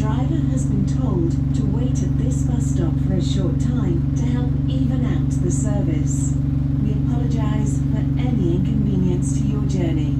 driver has been told to wait at this bus stop for a short time to help even out the service. We apologize for any inconvenience to your journey.